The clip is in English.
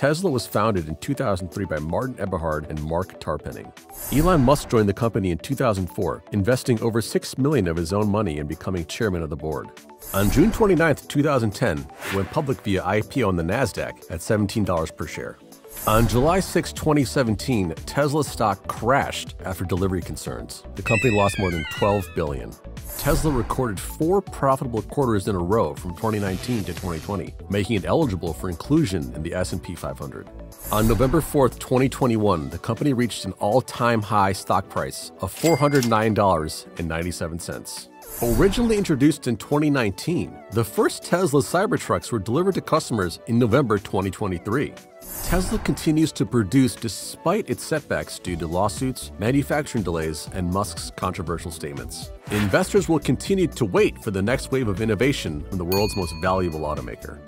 Tesla was founded in 2003 by Martin Eberhard and Marc Tarpenning. Elon Musk joined the company in 2004, investing over 6 million of his own money and becoming chairman of the board. On June 29, 2010, it went public via IPO on the Nasdaq at $17 per share. On July 6, 2017, Tesla stock crashed after delivery concerns. The company lost more than 12 billion. Tesla recorded four profitable quarters in a row from 2019 to 2020, making it eligible for inclusion in the S&P 500. On November 4, 2021, the company reached an all-time high stock price of $409.97. Originally introduced in 2019, the first Tesla Cybertrucks were delivered to customers in November 2023. Tesla continues to produce despite its setbacks due to lawsuits, manufacturing delays, and Musk's controversial statements. Investors will continue to wait for the next wave of innovation from the world's most valuable automaker.